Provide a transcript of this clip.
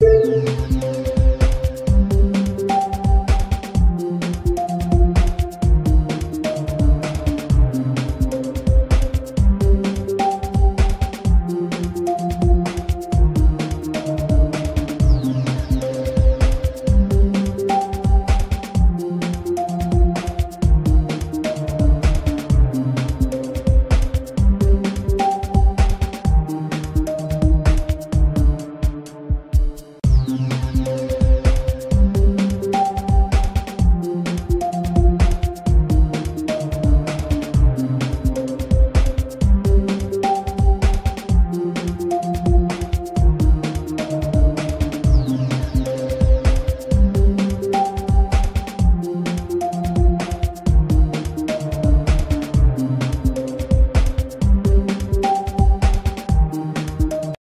Música